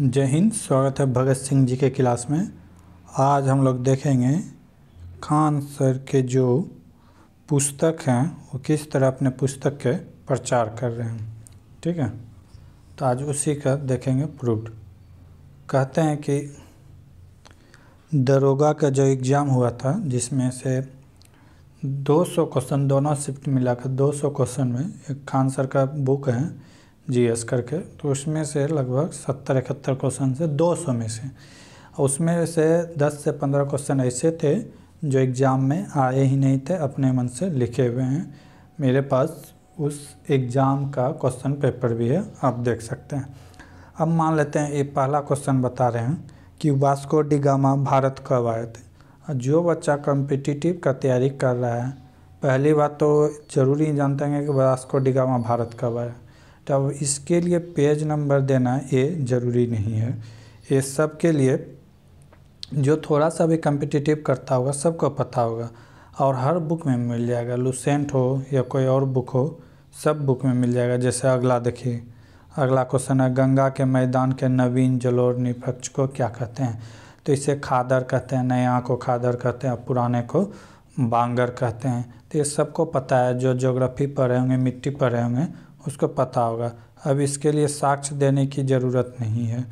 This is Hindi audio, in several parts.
जय हिंद, स्वागत है भगत सिंह जी के क्लास में। आज हम लोग देखेंगे खान सर के जो पुस्तक हैं, वो किस तरह अपने पुस्तक के प्रचार कर रहे हैं। ठीक है? तो आज उसी का देखेंगे प्रूफ। कहते हैं कि दरोगा का जो एग्ज़ाम हुआ था, जिसमें से 200 क्वेश्चन, दोनों शिफ्ट मिलाकर 200 क्वेश्चन में एक खान सर का बुक है जीएस करके तो उसमें से लगभग सत्तर, इकहत्तर क्वेश्चन से 200 में से। उसमें से 10 से 15 क्वेश्चन ऐसे थे जो एग्ज़ाम में आए ही नहीं थे, अपने मन से लिखे हुए हैं। मेरे पास उस एग्ज़ाम का क्वेश्चन पेपर भी है, आप देख सकते हैं। अब मान लेते हैं, ये पहला क्वेश्चन बता रहे हैं कि वास्को डिगामा भारत कब आए थे? जो बच्चा कम्पिटिटिव का तैयारी कर रहा है, पहली बात तो ज़रूरी जानते हैं कि वास्को डिगामा भारत कब आया। तो अब इसके लिए पेज नंबर देना ये ज़रूरी नहीं है। ये सब के लिए जो थोड़ा सा भी कम्पिटिटिव करता होगा, सबको पता होगा और हर बुक में मिल जाएगा। लुसेंट हो या कोई और बुक हो, सब बुक में मिल जाएगा। जैसे अगला देखिए, अगला क्वेश्चन है, गंगा के मैदान के नवीन जलोर निपक्ष को क्या कहते हैं? तो इसे खादर कहते हैं, नया को खादर कहते हैं, पुराने को बांगर कहते हैं। तो ये सबको पता है, जो जोग्राफी पढ़े होंगे, मिट्टी पढ़े होंगे उसको पता होगा। अब इसके लिए साक्ष्य देने की ज़रूरत नहीं है।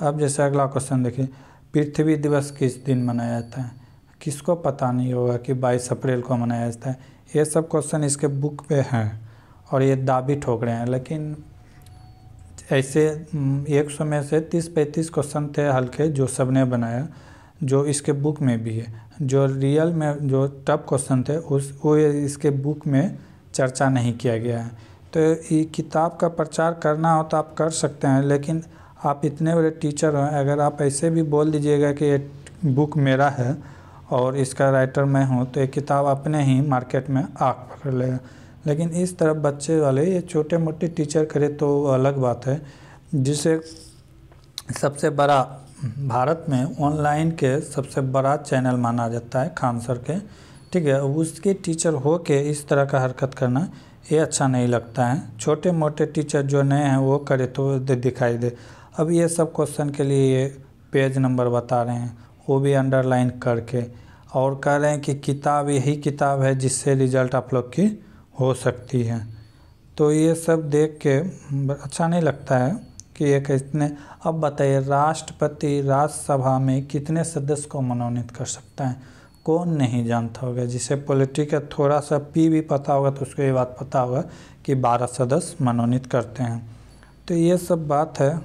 अब जैसे अगला क्वेश्चन देखिए पृथ्वी दिवस किस दिन मनाया जाता है? किसको पता नहीं होगा कि 22 अप्रैल को मनाया जाता है? ये सब क्वेश्चन इसके बुक पे हैं और ये दाबी ठोक रहे हैं, लेकिन ऐसे एक सौ में से तीस पैंतीस क्वेश्चन थे हल्के जो सबने बनाया, जो इसके बुक में भी है। जो रियल में, जो टफ क्वेश्चन थे, उस, वो इसके बुक में चर्चा नहीं किया गया है। तो ये किताब का प्रचार करना हो तो आप कर सकते हैं, लेकिन आप इतने बड़े टीचर हैं, अगर आप ऐसे भी बोल दीजिएगा कि ये बुक मेरा है और इसका राइटर मैं हूँ तो ये किताब अपने ही मार्केट में आग पकड़ लेगा। लेकिन इस तरफ़ बच्चे वाले, ये छोटे मोटे टीचर करे तो अलग बात है। जिसे सबसे बड़ा भारत में ऑनलाइन के सबसे बड़ा चैनल माना जाता है, खान सर के। ठीक है, उसके टीचर हो के इस तरह का हरकत करना ये अच्छा नहीं लगता है। छोटे मोटे टीचर जो नए हैं, वो करे तो दिखाई दे। अब ये सब क्वेश्चन के लिए ये पेज नंबर बता रहे हैं। वो भी अंडरलाइन करके और कह रहे हैं कि किताब, यही किताब है जिससे रिज़ल्ट आप लोग की हो सकती है। तो ये सब देख के अच्छा नहीं लगता है कि ये इतने अब बताइए राष्ट्रपति, राज्यसभा में कितने सदस्य को मनोनीत कर सकता है? कौन नहीं जानता होगा, जिसे पॉलिटिक का थोड़ा सा पी भी पता होगा तो उसको ये बात पता होगा कि बारह सदस्य मनोनीत करते हैं। तो ये सब बात है।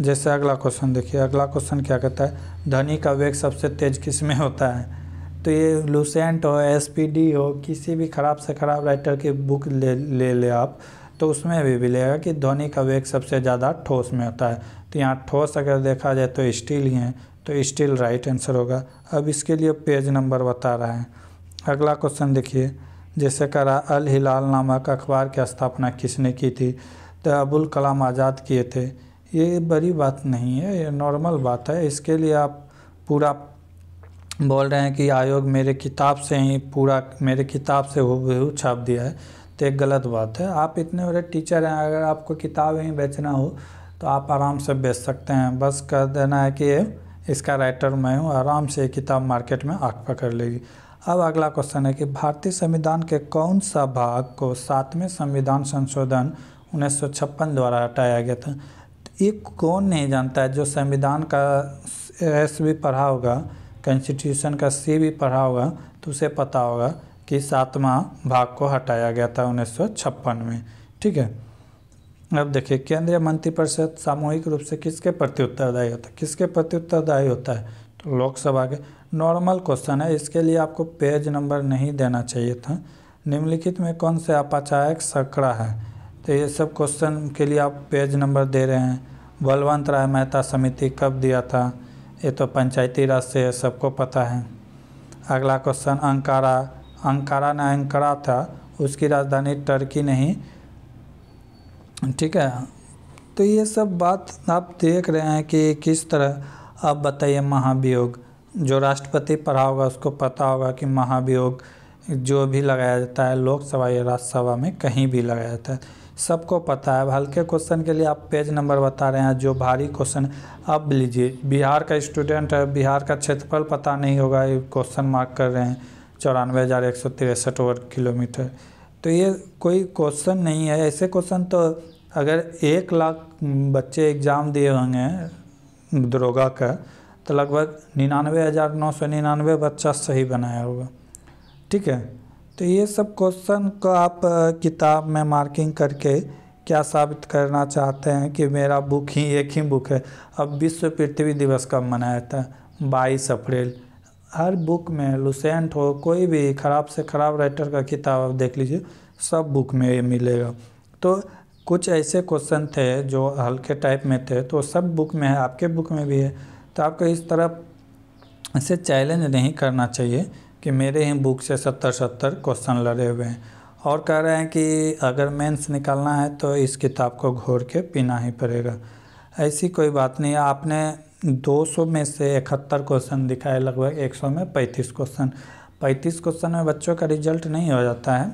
जैसे अगला क्वेश्चन देखिए, अगला क्वेश्चन क्या कहता है? धनी का वेग सबसे तेज किसमें होता है? तो ये लूसेंट हो एसपीडी हो, किसी भी ख़राब से ख़राब राइटर की बुक ले ले ले आप तो उसमें भी मिलेगा कि ध्वनि का वेग सबसे ज़्यादा ठोस में होता है। तो यहाँ ठोस अगर देखा जाए तो स्टील ही है। तो स्टिल राइट आंसर होगा। अब इसके लिए पेज नंबर बता रहा है। अगला क्वेश्चन देखिए। जैसे करा, अल हिलाल नामक अखबार की स्थापना किसने की थी? तो अबुल कलाम आज़ाद किए थे। ये बड़ी बात नहीं है, ये नॉर्मल बात है। इसके लिए आप पूरा बोल रहे हैं कि आयोग मेरे किताब से ही पूरा, मेरे किताब से हु छाप दिया है। तो एक गलत बात है। आप इतने बड़े टीचर हैं, अगर आपको किताब ही बेचना हो तो आप आराम से बेच सकते हैं। बस कर देना है कि ये इसका राइटर मैं हूँ, आराम से किताब मार्केट में आग पकड़ लेगी। अब अगला क्वेश्चन है कि भारतीय संविधान के कौन सा भाग को सातवें संविधान संशोधन उन्नीस सौ छप्पन द्वारा हटाया गया था? ये कौन नहीं जानता है, जो संविधान का एस भी पढ़ा होगा कॉन्स्टिट्यूशन का सी भी पढ़ा होगा तो उसे पता होगा कि सातवां भाग को हटाया गया था उन्नीस सौ छप्पन में। ठीक है? अब देखिए, केंद्रीय मंत्रिपरिषद सामूहिक रूप से किसके प्रति उत्तरदायी होता है? किसके प्रति उत्तरदायी होता है? तो लोकसभा के नॉर्मल क्वेश्चन है, इसके लिए आपको पेज नंबर नहीं देना चाहिए था। निम्नलिखित में कौन से अपाचायक सकड़ा है? तो ये सब क्वेश्चन के लिए आप पेज नंबर दे रहे हैं। बलवंत राय मेहता समिति कब दिया था? ये तो पंचायती राज से सबको पता है। अगला क्वेश्चन, अंकारा। अंकारा ने अंकारा था, उसकी राजधानी टर्की नहीं। ठीक है। तो ये सब बात आप देख रहे हैं कि किस तरह अब बताइए महाभियोग। जो राष्ट्रपति पढ़ा होगा, उसको पता होगा कि महाभियोग जो भी लगाया जाता है, लोकसभा या राज्यसभा में कहीं भी लगाया जाता है, सबको पता है। हल्के क्वेश्चन के लिए आप पेज नंबर बता रहे हैं, जो भारी क्वेश्चन अब लीजिए। बिहार का स्टूडेंट है, बिहार का क्षेत्रफल पता नहीं होगा, ये क्वेश्चन मार्क कर रहे हैं, चौरानवे हज़ार एक सौ तिरसठ वर्ग किलोमीटर। तो ये कोई क्वेश्चन नहीं है, ऐसे क्वेश्चन तो अगर एक लाख बच्चे एग्ज़ाम दिए होंगे दरोगा का तो लगभग निन्यानवे हज़ार नौ सौ निन्यानवे बच्चा सही बनाया होगा। ठीक है? तो ये सब क्वेश्चन को आप किताब में मार्किंग करके क्या साबित करना चाहते हैं कि मेरा बुक ही एक ही बुक है? अब विश्व पृथ्वी दिवस कब मनाया है? बाईस अप्रैल। हर बुक में लुसेंट हो, कोई भी ख़राब से ख़राब राइटर का किताब आप देख लीजिए, सब बुक में ये मिलेगा। तो कुछ ऐसे क्वेश्चन थे जो हल्के टाइप में थे तो सब बुक में है, आपके बुक में भी है। तो आपको इस तरह से चैलेंज नहीं करना चाहिए कि मेरे ही बुक से सत्तर सत्तर क्वेश्चन लड़े हुए हैं। और कह रहे हैं कि अगर मेंस निकालना है तो इस किताब को घोर के पीना ही पड़ेगा। ऐसी कोई बात नहीं है आपने 200 में से इकहत्तर क्वेश्चन दिखाए, लगभग 100 में 35 क्वेश्चन 35 क्वेश्चन में बच्चों का रिज़ल्ट नहीं हो जाता है,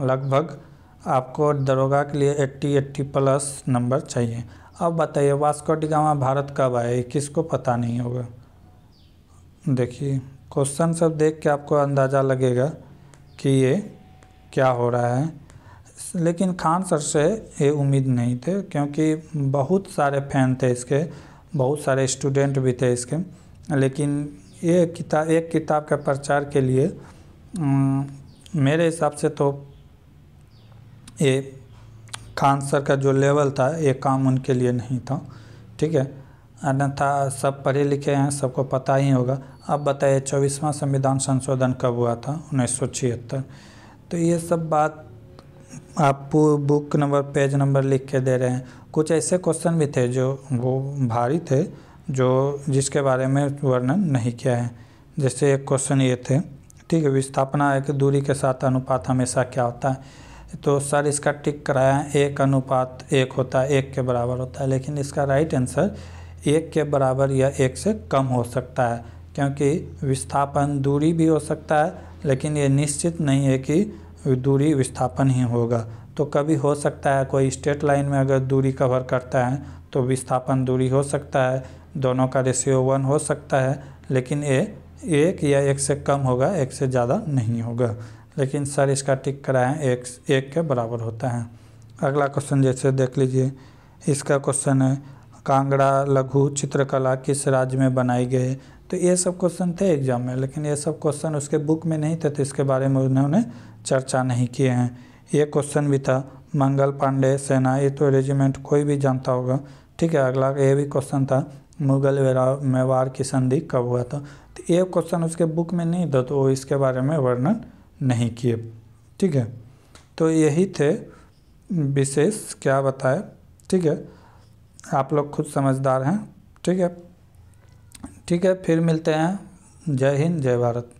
लगभग आपको दरोगा के लिए 80 80 प्लस नंबर चाहिए। अब बताइए, वास्को डिगामा भारत कब आए? किसको पता नहीं होगा? देखिए क्वेश्चन सब देख के आपको अंदाज़ा लगेगा कि ये क्या हो रहा है। लेकिन खान सर से ये उम्मीद नहीं थे, क्योंकि बहुत सारे फ़ैन थे इसके, बहुत सारे स्टूडेंट भी थे इसके। लेकिन ये किताब एक किताब के प्रचार के लिए मेरे हिसाब से तो ये खान सर का जो लेवल था, ये काम उनके लिए नहीं था, ठीक है? अन्यथा सब पढ़े लिखे हैं, सबको पता ही होगा। अब बताइए, चौबीसवां संविधान संशोधन कब हुआ था? उन्नीस सौ छिहत्तर। तो ये सब बात आप बुक नंबर पेज नंबर लिख के दे रहे हैं। कुछ ऐसे क्वेश्चन भी थे जो, वो भारी थे, जो जिसके बारे में वर्णन नहीं किया है। जैसे एक क्वेश्चन ये थे, ठीक है, विस्थापना एक दूरी के साथ अनुपात हमेशा क्या होता है? तो सर इसका टिक कराया, एक अनुपात एक होता है, एक के बराबर होता है, लेकिन इसका राइट आंसर एक के बराबर या एक से कम हो सकता है, क्योंकि विस्थापन दूरी भी हो सकता है, लेकिन ये निश्चित नहीं है कि दूरी विस्थापन ही होगा। तो कभी हो सकता है, कोई स्टेट लाइन में अगर दूरी कवर करता है तो विस्थापन दूरी हो सकता है, दोनों का रेशियो वन हो सकता है, लेकिन ये एक या एक से कम होगा, एक से ज़्यादा नहीं होगा। लेकिन सर इसका टिक कराएँ, एक एक के बराबर होता है। अगला क्वेश्चन जैसे देख लीजिए। इसका क्वेश्चन है, कांगड़ा लघु चित्रकला किस राज्य में बनाई गई? तो ये सब क्वेश्चन थे एग्ज़ाम में, लेकिन ये सब क्वेश्चन उसके बुक में नहीं थे तो इसके बारे में उन्होंने चर्चा नहीं किए हैं। ये क्वेश्चन भी था, मंगल पांडे, सेना, ये तो रेजिमेंट कोई भी जानता होगा। ठीक है, अगला ये भी क्वेश्चन था, मुगल मेवाड़ की संधि कब हुआ था? तो ये क्वेश्चन उसके बुक में नहीं था तो वो इसके बारे में वर्णन नहीं किए। ठीक है? तो यही थे विशेष क्या बताए? ठीक है? आप लोग खुद समझदार हैं। ठीक है? ठीक है, फिर मिलते हैं। जय हिंद, जय भारत।